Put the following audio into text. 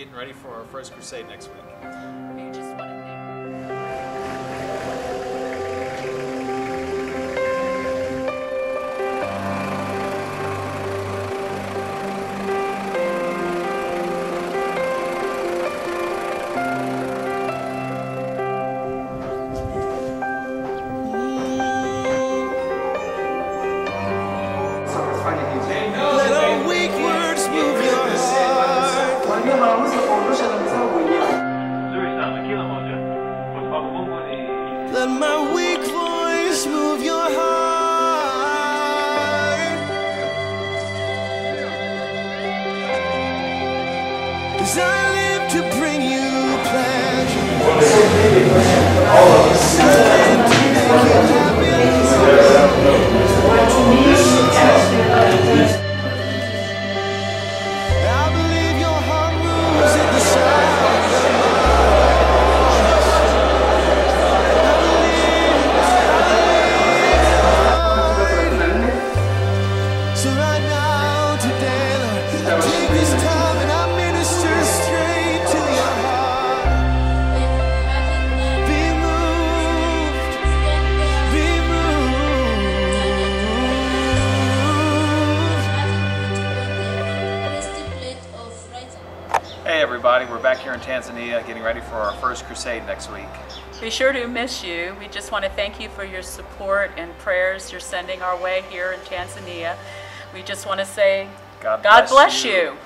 getting ready for our first crusade next week. We Let my weak voice move your heart. I live to bring Hey everybody, we're back here in Tanzania getting ready for our first crusade next week. We sure do miss you. We just want to thank you for your support and prayers you're sending our way here in Tanzania. We just want to say, God God bless bless you. you.